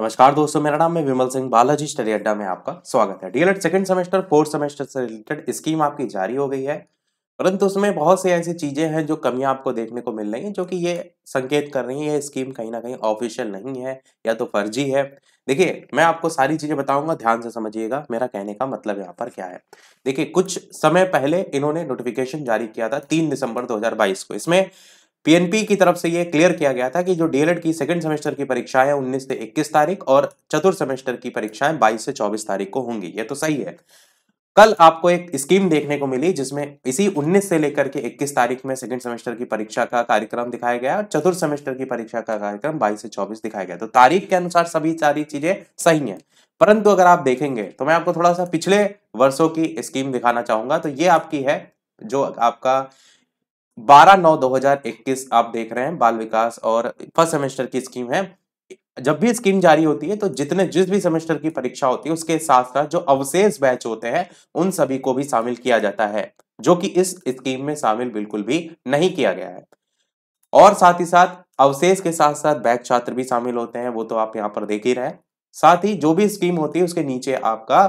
नमस्कार दोस्तों, मेरा नाम है विमल सिंह, बालाजी स्टडी अड्डा में आपका स्वागत है। D El Ed second semester, fourth semester से रिलेटेड स्कीम आपकी जारी हो गई है, परंतु उसमें बहुत सी ऐसी चीज़ें हैं जो कमियाँ आपको देखने को मिल रही हैं, जो कि ये संकेत कर रही है स्कीम कहीं ना कहीं ऑफिशियल नहीं है, या तो फर्जी है। देखिए, मैं आपको सारी चीज़ें बताऊँगा, ध्यान से समझिएगा, मेरा कहने का मतलब यहाँ पर क्या है। देखिए, कुछ समय पहले इन्होंने नोटिफिकेशन जारी किया था, तीन दिसंबर दो हज़ार बाईस को। इसमें पीएनपी की तरफ़ से ये क्लियर किया गया था कि जो डीएलएड की सेकंड सेमेस्टर की परीक्षाएँ है, उन्नीस से इक्कीस तारीख और चतुर्थ सेमेस्टर की परीक्षाएँ बाईस से चौबीस तारीख को होंगी। ये तो सही है। कल आपको एक स्कीम देखने को मिली जिसमें इसी 19 से लेकर के 21 तारीख में सेकंड सेमेस्टर की परीक्षा का कार्यक्रम दिखाया गया और चतुर्थ सेमेस्टर की परीक्षा का कार्यक्रम 22 से 24 दिखाया गया। तो तारीख के अनुसार सभी सारी चीज़ें सही हैं। परंतु अगर आप देखेंगे तो मैं आपको थोड़ा सा पिछले वर्षों की स्कीम दिखाना चाहूँगा। तो ये आपकी है, जो आपका बारह नौ दो हज़ार इक्कीस आप देख रहे हैं बाल विकास और फ़र्स्ट सेमेस्टर की स्कीम है। जब भी स्कीम जारी होती है तो जितने जिस भी सेमेस्टर की परीक्षा होती है, उसके साथ साथ जो अवशेष बैच होते हैं, उन सभी को भी शामिल किया जाता है, जो कि इस स्कीम में शामिल बिल्कुल भी नहीं किया गया है। और साथ ही साथ अवशेष के साथ साथ बैच छात्र भी शामिल होते हैं, वो तो आप यहाँ पर देख ही रहे साथ ही जो भी स्कीम होती है, उसके नीचे आपका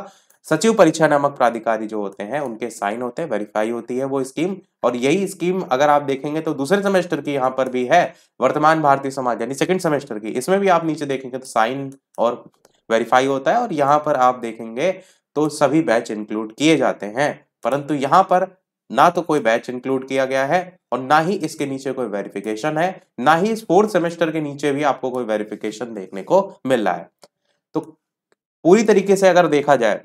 सचिव परीक्षा नामक प्राधिकारी जो होते हैं, उनके साइन होते हैं वेरीफाई होती है वो स्कीम और यही स्कीम अगर आप देखेंगे तो दूसरे सेमेस्टर की यहाँ पर भी है, वर्तमान भारतीय समाज यानी सेकंड सेमेस्टर की। इसमें भी आप नीचे देखेंगे तो साइन और वेरीफाई होता है और यहाँ पर आप देखेंगे तो सभी बैच इंक्लूड किए जाते हैं। परंतु यहाँ पर ना तो कोई बैच इंक्लूड किया गया है और ना ही इसके नीचे कोई वेरिफिकेशन है, ना ही इस फोर्थ सेमेस्टर के नीचे भी आपको कोई वेरिफिकेशन देखने को मिल रहा है। तो पूरी तरीके से अगर देखा जाए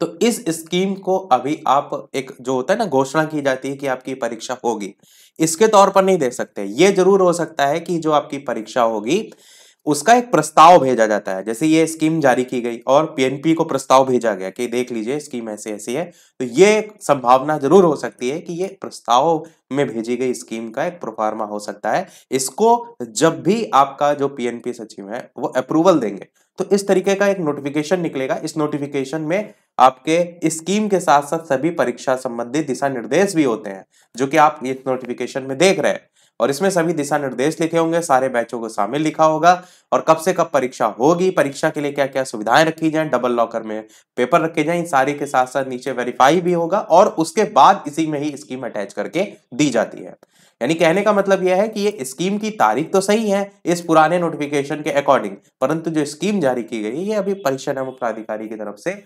तो इस स्कीम को अभी आप एक जो होता है ना, घोषणा की जाती है कि आपकी परीक्षा होगी, इसके तौर पर नहीं दे सकते। ये ज़रूर हो सकता है कि जो आपकी परीक्षा होगी, उसका एक प्रस्ताव भेजा जाता है। जैसे ये स्कीम जारी की गई और पीएनपी को प्रस्ताव भेजा गया कि देख लीजिए, स्कीम ऐसी ऐसी है। तो ये संभावना ज़रूर हो सकती है कि ये प्रस्ताव में भेजी गई स्कीम का एक प्रोफार्मा हो सकता है। इसको जब भी आपका जो पीएनपी सचिव है, वो अप्रूवल देंगे। तो इस तरीके का एक नोटिफिकेशन निकलेगा। इस नोटिफिकेशन में आपके स्कीम के साथ साथ सभी परीक्षा संबंधी दिशा निर्देश भी होते हैं, जो कि आप इस नोटिफिकेशन में देख रहे हैं। और इसमें सभी दिशा निर्देश लिखे होंगे, सारे बैचों को शामिल लिखा होगा, और कब से कब परीक्षा होगी, परीक्षा के लिए क्या क्या सुविधाएँ रखी जाए डबल लॉकर में पेपर रखे जाए, इन सारी के साथ साथ नीचे वेरीफाई भी होगा, और उसके बाद इसी में ही स्कीम अटैच करके दी जाती है। यानी कहने का मतलब यह है कि ये स्कीम की तारीख तो सही है, इस पुराने नोटिफिकेशन के अकॉर्डिंग परंतु जो स्कीम जारी की गई है, ये अभी परीक्षा नामक प्राधिकारी की तरफ़ से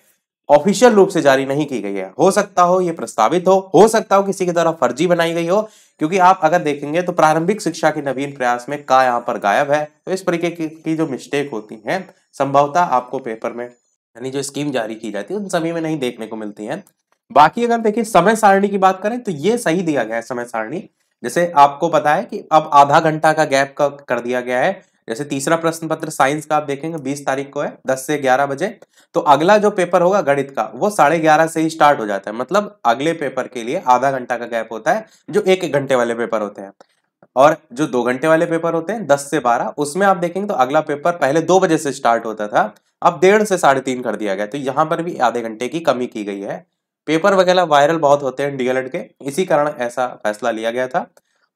ऑफिशियल रूप से जारी नहीं की गई है। हो सकता हो ये प्रस्तावित हो हो सकता हो किसी की द्वारा फर्जी बनाई गई हो क्योंकि आप अगर देखेंगे तो प्रारंभिक शिक्षा के नवीन प्रयास में का यहाँ पर गायब है। तो इस तरीके की, जो मिस्टेक होती है संभवतः आपको पेपर में यानी जो स्कीम जारी की जाती है उन सभी में नहीं देखने को मिलती है। बाकी अगर देखिए समय सारणी की बात करें तो ये सही दिया गया है समय सारणी। जैसे आपको पता है कि अब आधा घंटा का गैप का कर दिया गया है जैसे तीसरा प्रश्न पत्र साइंस का आप देखेंगे, बीस तारीख को है, दस से ग्यारह बजे। तो अगला जो पेपर होगा गणित का, वो साढ़े ग्यारह से ही स्टार्ट हो जाता है। मतलब अगले पेपर के लिए आधा घंटा का गैप होता है, जो एक एक घंटे वाले पेपर होते हैं। और जो दो घंटे वाले पेपर होते हैं, दस से बारह, उसमें आप देखेंगे तो अगला पेपर पहले दो बजे से स्टार्ट होता था, अब डेढ़ से साढ़े तीन कर दिया गया। तो यहाँ पर भी आधे घंटे की कमी की गई है। पेपर वगैरह वायरल बहुत होते हैं, डीएलएड के। इसी कारण ऐसा फैसला लिया गया था।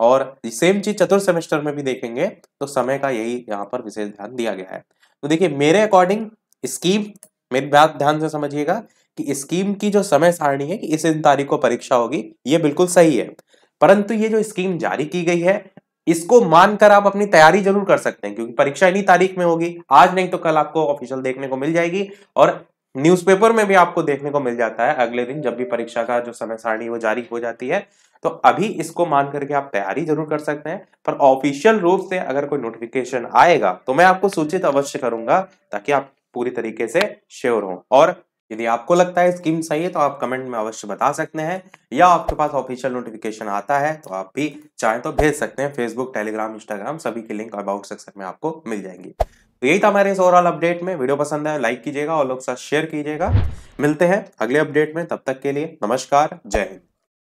और सेम चीज़ चतुर्थ सेमेस्टर में भी देखेंगे तो समय का यही यहाँ पर विशेष ध्यान दिया गया है। तो देखिए, मेरे अकॉर्डिंग स्कीम मेरी बात ध्यान से समझिएगा कि स्कीम की जो समय सारणी है कि इस इन तारीख को परीक्षा होगी, ये बिल्कुल सही है। परंतु ये जो स्कीम जारी की गई है, इसको मानकर आप अपनी तैयारी ज़रूर कर सकते हैं, क्योंकि परीक्षा इन्हीं तारीख में होगी। आज नहीं तो कल आपको ऑफिशियल देखने को मिल जाएगी और न्यूज़पेपर में भी आपको देखने को मिल जाता है अगले दिन जब भी परीक्षा का जो समय सारणी वो जारी हो जाती है। तो अभी इसको मान करके आप तैयारी ज़रूर कर सकते हैं। पर ऑफिशियल रूप से अगर कोई नोटिफिकेशन आएगा तो मैं आपको सूचित अवश्य करूँगा ताकि आप पूरी तरीके से श्योर हो। और यदि आपको लगता है स्कीम सही है तो आप कमेंट में अवश्य बता सकते हैं या आपके पास ऑफिशियल नोटिफिकेशन आता है तो आप भी चाहें तो भेज सकते हैं। फेसबुक टेलीग्राम इंस्टाग्राम सभी की लिंक अबाउट सेक्शन में आपको मिल जाएँगी। तो यही था हमारे इस ओवरऑल अपडेट में। वीडियो पसंद है लाइक कीजिएगा और लोग साथ शेयर कीजिएगा। मिलते हैं अगले अपडेट में, तब तक के लिए नमस्कार, जय हिंद।